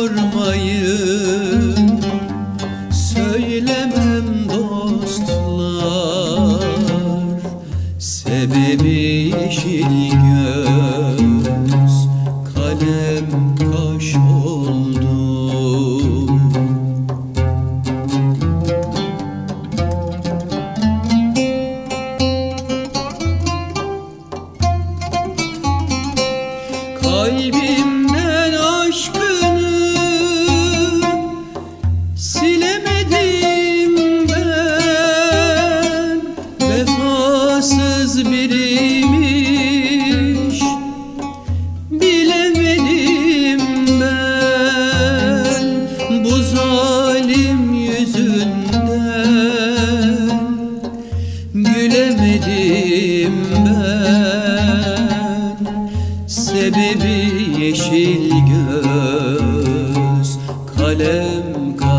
sormayı Söylemem dostlar. Sebebi yeşil göz Kalem kaş oldu. Kalbimden aşkı sebebi yeşil göz kalem kalem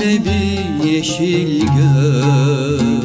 sebebi yeşil göl.